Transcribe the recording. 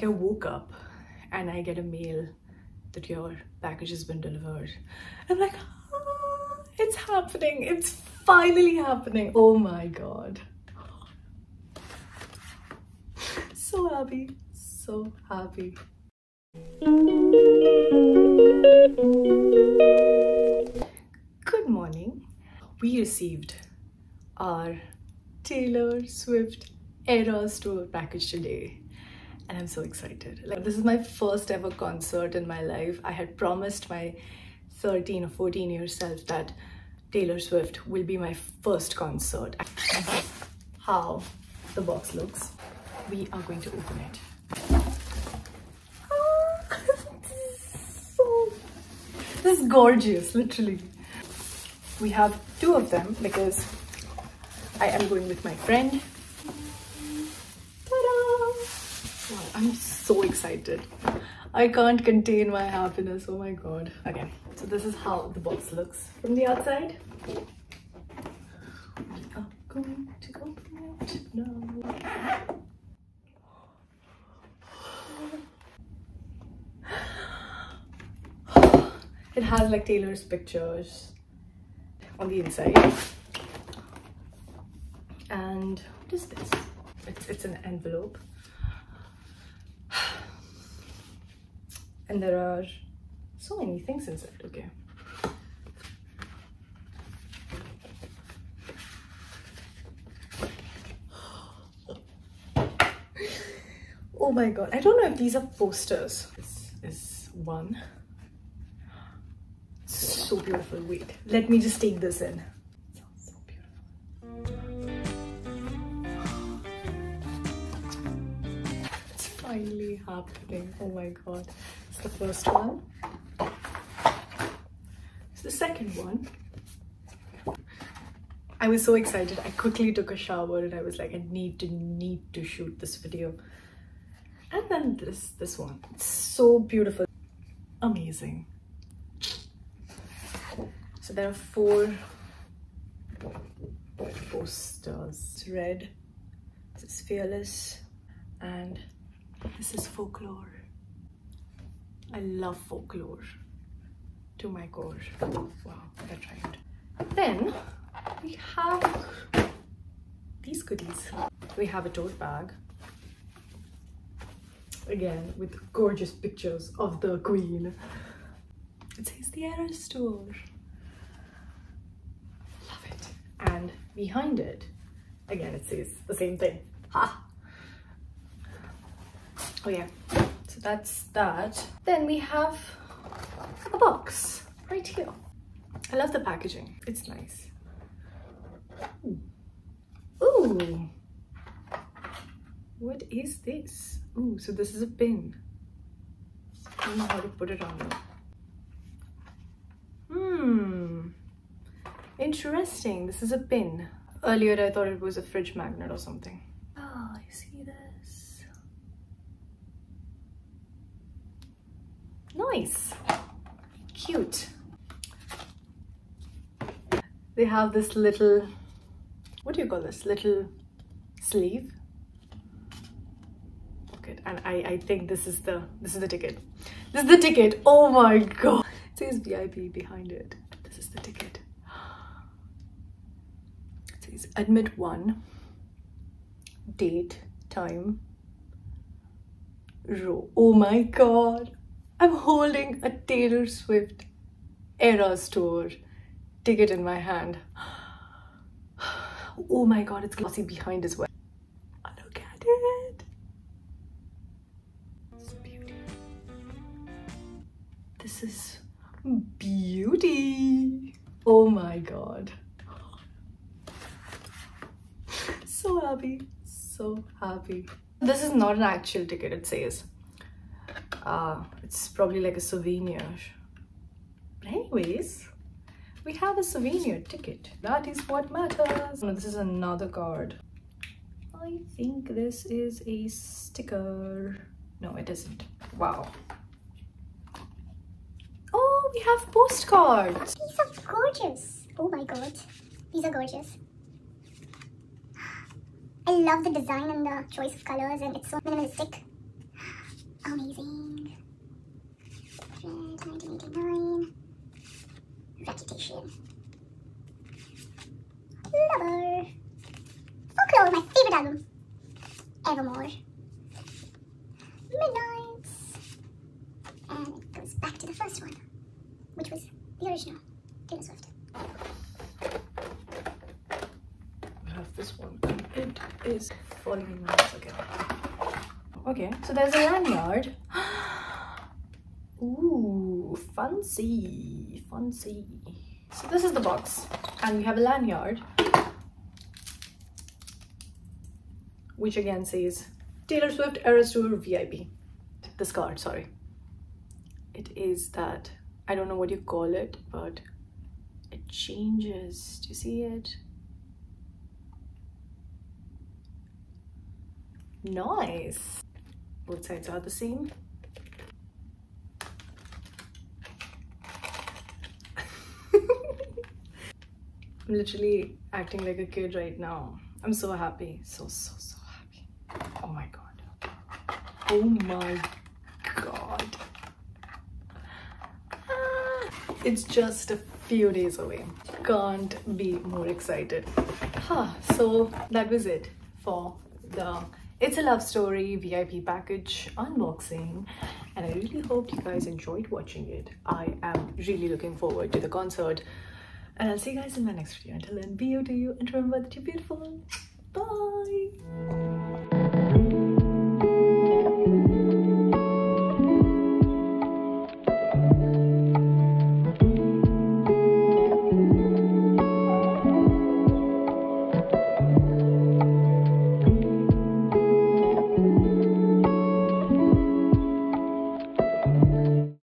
Like I woke up and I get a mail that your package has been delivered. I'm like, ah, it's happening. It's finally happening. Oh my god. So happy. So happy. Good morning. We received our Taylor Swift Eras Tour package today and I'm so excited. Like this is my first ever concert in my life. I had promised my 13 or 14 year self that Taylor Swift will be my first concert. How the box looks. We are going to open it. This is so this is gorgeous, literally. We have two of them because I am going with my friend I'm so excited. I can't contain my happiness. Oh my god. Okay, so this is how the box looks from the outside. We are going to open it now. It has like Taylor's pictures on the inside. And what is this? It's, it's an envelope. And there are so many things inside. Okay. Oh my god i don't know if these are posters. This is one. So beautiful. Wait let me just take this in. It's finally happening. Oh my god. It's the first one. It's the second one. I was so excited. I quickly took a shower and I was like, I need to need to shoot this video. And then this this one. It's so beautiful. Amazing. So there are four posters. It's red. This is fearless and this is folklore. I love folklore to my core. Wow, that rhymed. Then we have these goodies. We have a tote bag. Again, with gorgeous pictures of the queen. It says the Eras Tour. Love it. And behind it, again, it says the same thing. Ha! oh yeah so that's that. Then we have a box right here. I love the packaging. It's nice. Ooh, ooh. what is this? Ooh so this is a pin. I don't know how to put it on. Hmm. Interesting. This is a pin. Earlier i thought it was a fridge magnet or something. Oh you see that Nice. Cute. They have this little, what do you call this? Little sleeve. Okay, and I, I think this is the, this is the ticket. This is the ticket. Oh my God. It says VIP behind it. This is the ticket. It says admit one, date, time, row. Oh my God. I'm holding a Taylor Swift Eras Tour ticket in my hand. Oh my god, it's glossy behind as well. Look at it. It's beauty. This is beauty. Oh my god. So happy, so happy. This is not an actual ticket, it says uh, it's probably like a souvenir. But anyways, we have a souvenir ticket. That is what matters. this is another card. I think this is a sticker. No, it isn't. Wow. Oh, we have postcards. These are gorgeous. Oh my god. These are gorgeous. I love the design and the choice of colors and it's so minimalistic. Amazing. First one, which was the original Taylor Swift. We have this one. And it is falling in my eyes again. Okay, so there's a lanyard. Ooh, fancy, fancy. So this is the box, and we have a lanyard, which again says Taylor Swift Eras Tour VIP. This card, sorry. It is that I don't know what you call it, but it changes. Do you see it? Nice. Both sides are the same. I'm literally acting like a kid right now. I'm so happy. So, so, so happy. Oh my god. Oh my god. It's just a few days away. Can't be more excited. Huh, so that was it for the It's a Love Story VIP package unboxing. And I really hope you guys enjoyed watching it. I am really looking forward to the concert. And I'll see you guys in my next video. Until then, be you to you and remember that you're beautiful. Bye.